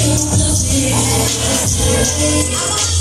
I want